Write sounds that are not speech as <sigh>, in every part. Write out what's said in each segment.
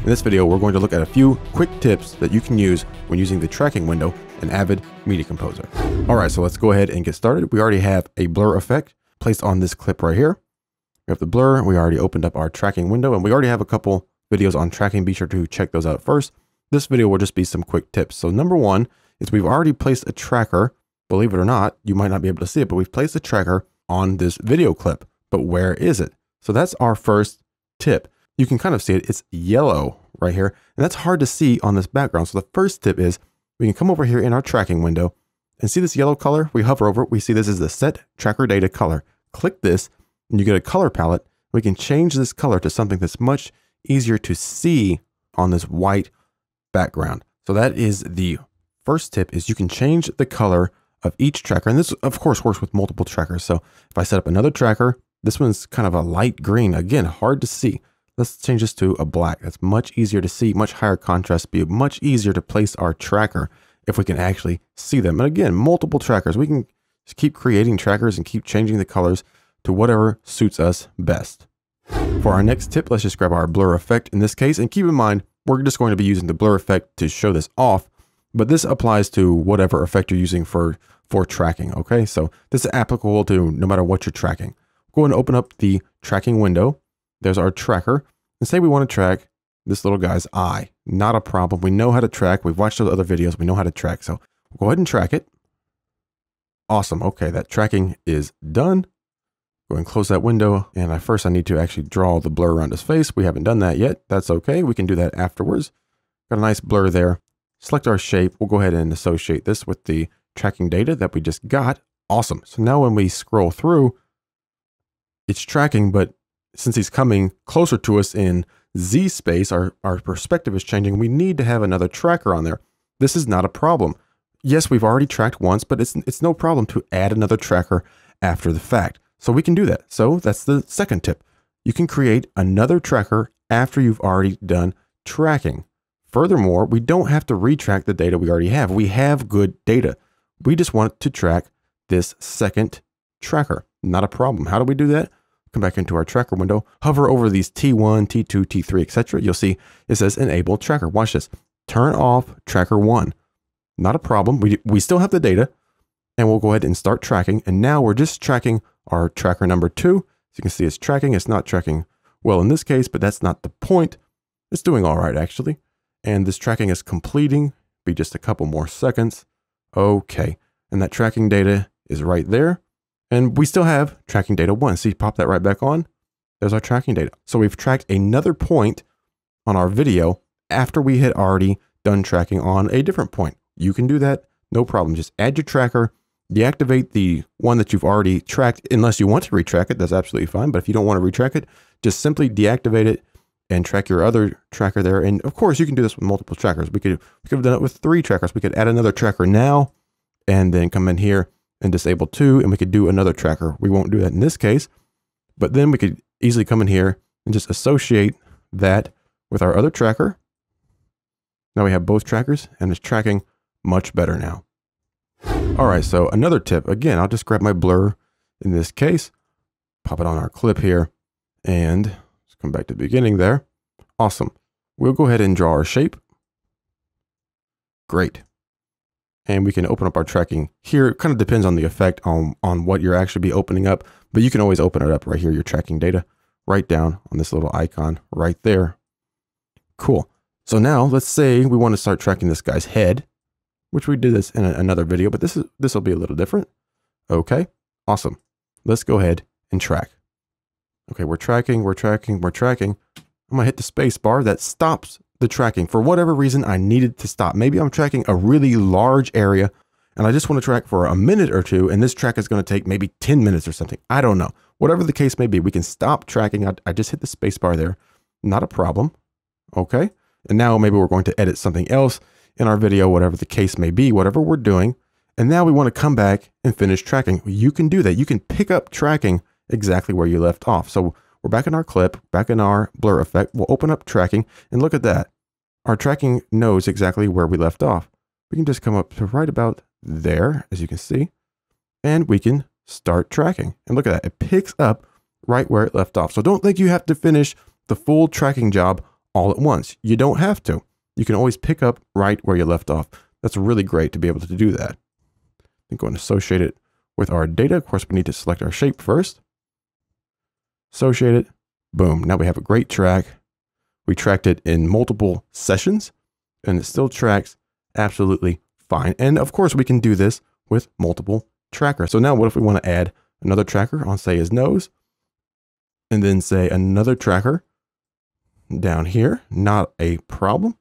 In this video, we're going to look at a few quick tips that you can use when using the tracking window in Avid Media Composer. All right, so let's go ahead and get started. We already have a blur effect placed on this clip right here. We have the blur, we already opened up our tracking window, and we already have a couple videos on tracking. Be sure to check those out first. This video will just be some quick tips. So number one is we've already placed a tracker. Believe it or not, you might not be able to see it, but we've placed a tracker on this video clip. But where is it? So that's our first tip you can kind of see it. It's yellow right here, and that's hard to see on this background. So the first tip is we can come over here in our tracking window and see this yellow color. We hover over it. We see this is the set tracker data color. Click this and you get a color palette. We can change this color to something that's much easier to see on this white background. So that is the first tip is you can change the color of each tracker. And this of course works with multiple trackers. So if I set up another tracker, this one's kind of a light green, again, hard to see. Let's change this to a black. That's much easier to see, much higher contrast, be much easier to place our tracker if we can actually see them. And again, multiple trackers. We can just keep creating trackers and keep changing the colors to whatever suits us best. For our next tip, let's just grab our blur effect in this case. And keep in mind, we're just going to be using the blur effect to show this off, but this applies to whatever effect you're using for, for tracking, okay? So this is applicable to no matter what you're tracking. Go and open up the tracking window there's our tracker. And say we want to track this little guy's eye. Not a problem. We know how to track. We've watched those other videos. We know how to track. So go ahead and track it. Awesome. Okay, that tracking is done. Go and close that window. And I first I need to actually draw the blur around his face. We haven't done that yet. That's okay. We can do that afterwards. Got a nice blur there. Select our shape. We'll go ahead and associate this with the tracking data that we just got. Awesome. So now when we scroll through, it's tracking, but since he's coming closer to us in Z space, our, our perspective is changing. We need to have another tracker on there. This is not a problem. Yes, we've already tracked once, but it's, it's no problem to add another tracker after the fact. So we can do that. So that's the second tip. You can create another tracker after you've already done tracking. Furthermore, we don't have to retrack the data we already have. We have good data. We just want to track this second tracker. Not a problem. How do we do that? Come back into our tracker window, hover over these T1, T2, T3, etc. You'll see it says enable tracker. Watch this. Turn off tracker one. Not a problem. We, we still have the data and we'll go ahead and start tracking. And now we're just tracking our tracker number two. As you can see, it's tracking. It's not tracking well in this case, but that's not the point. It's doing all right, actually. And this tracking is completing. Be just a couple more seconds. Okay. And that tracking data is right there. And we still have tracking data one. See, pop that right back on. There's our tracking data. So we've tracked another point on our video after we had already done tracking on a different point. You can do that, no problem. Just add your tracker, deactivate the one that you've already tracked, unless you want to retrack it, that's absolutely fine. But if you don't want to retrack it, just simply deactivate it and track your other tracker there. And of course, you can do this with multiple trackers. We could, we could have done it with three trackers. We could add another tracker now and then come in here and disable two, and we could do another tracker. We won't do that in this case, but then we could easily come in here and just associate that with our other tracker. Now we have both trackers and it's tracking much better now. All right, so another tip, again, I'll just grab my blur in this case, pop it on our clip here, and let's come back to the beginning there. Awesome. We'll go ahead and draw our shape. Great and we can open up our tracking here. It kind of depends on the effect on, on what you're actually be opening up, but you can always open it up right here, your tracking data, right down on this little icon right there. Cool. So now let's say we want to start tracking this guy's head, which we did this in a, another video, but this is this will be a little different. Okay, awesome. Let's go ahead and track. Okay, we're tracking, we're tracking, we're tracking. I'm gonna hit the space bar that stops the tracking. For whatever reason, I needed to stop. Maybe I'm tracking a really large area and I just want to track for a minute or two, and this track is going to take maybe 10 minutes or something. I don't know. Whatever the case may be, we can stop tracking. I, I just hit the space bar there. Not a problem. Okay. And now maybe we're going to edit something else in our video, whatever the case may be, whatever we're doing. And now we want to come back and finish tracking. You can do that. You can pick up tracking exactly where you left off. So we're back in our clip, back in our blur effect. We'll open up tracking and look at that. Our tracking knows exactly where we left off. We can just come up to right about there, as you can see, and we can start tracking. And look at that, it picks up right where it left off. So don't think you have to finish the full tracking job all at once. You don't have to. You can always pick up right where you left off. That's really great to be able to do that. Then go and associate it with our data. Of course, we need to select our shape first. Associate it. Boom. Now we have a great track. We tracked it in multiple sessions and it still tracks absolutely fine. And of course, we can do this with multiple trackers. So now what if we want to add another tracker on say his nose and then say another tracker down here, not a problem.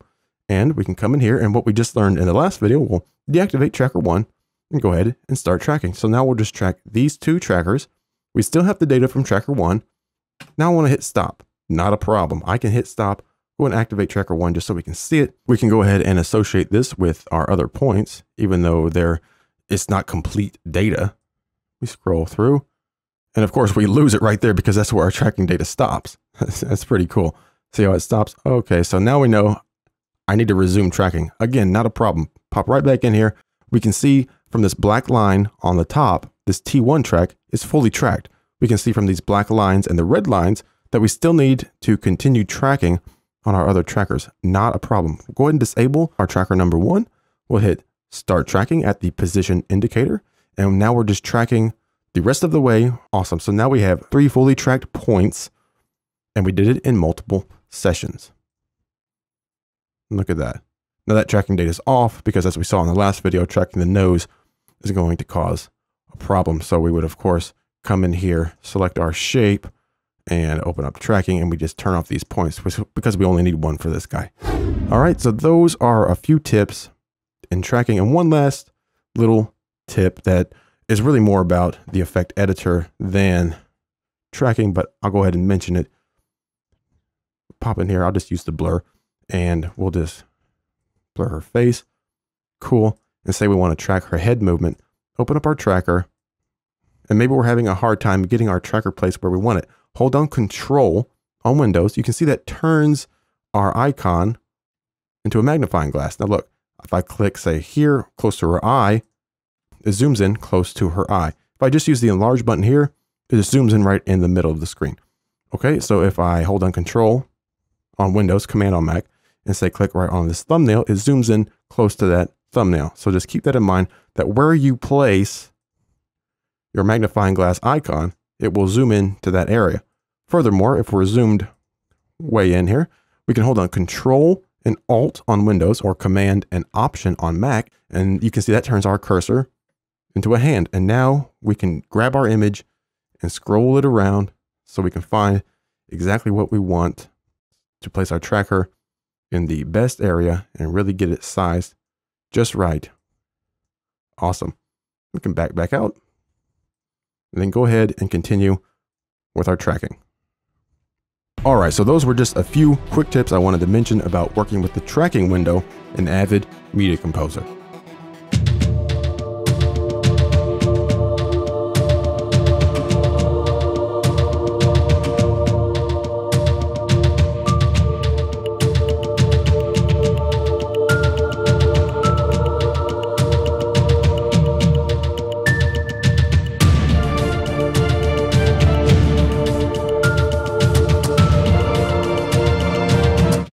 And we can come in here and what we just learned in the last video, we'll deactivate tracker one and go ahead and start tracking. So now we'll just track these two trackers. We still have the data from tracker one. Now I want to hit stop. Not a problem. I can hit stop, go and activate tracker one just so we can see it. We can go ahead and associate this with our other points, even though they're, it's not complete data. We scroll through and of course we lose it right there because that's where our tracking data stops. <laughs> that's pretty cool. See how it stops? Okay, so now we know I need to resume tracking. Again, not a problem. Pop right back in here. We can see from this black line on the top, this T1 track is fully tracked. We can see from these black lines and the red lines that we still need to continue tracking on our other trackers. Not a problem. Go ahead and disable our tracker number one. We'll hit start tracking at the position indicator. And now we're just tracking the rest of the way. Awesome. So now we have three fully tracked points and we did it in multiple sessions. Look at that. Now that tracking data is off because as we saw in the last video, tracking the nose is going to cause a problem. So we would of course come in here, select our shape and open up tracking and we just turn off these points because we only need one for this guy. All right, so those are a few tips in tracking and one last little tip that is really more about the effect editor than tracking, but I'll go ahead and mention it. Pop in here, I'll just use the blur and we'll just blur her face. Cool. And say we want to track her head movement. Open up our tracker and maybe we're having a hard time getting our tracker placed where we want it. Hold down control on Windows. You can see that turns our icon into a magnifying glass. Now look, if I click say here close to her eye, it zooms in close to her eye. If I just use the enlarge button here, it just zooms in right in the middle of the screen. Okay, so if I hold down control on Windows, command on Mac, and say click right on this thumbnail, it zooms in close to that thumbnail. So just keep that in mind that where you place your magnifying glass icon, it will zoom in to that area. Furthermore, if we're zoomed way in here, we can hold on Control and Alt on Windows or Command and Option on Mac, and you can see that turns our cursor into a hand. And now we can grab our image and scroll it around so we can find exactly what we want to place our tracker in the best area and really get it sized just right. Awesome. We can back back out and then go ahead and continue with our tracking. All right, so those were just a few quick tips I wanted to mention about working with the tracking window in Avid Media Composer.